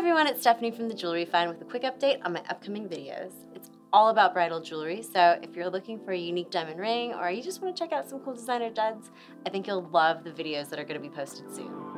everyone, it's Stephanie from The Jewelry Find with a quick update on my upcoming videos. It's all about bridal jewelry, so if you're looking for a unique diamond ring or you just want to check out some cool designer duds, I think you'll love the videos that are going to be posted soon.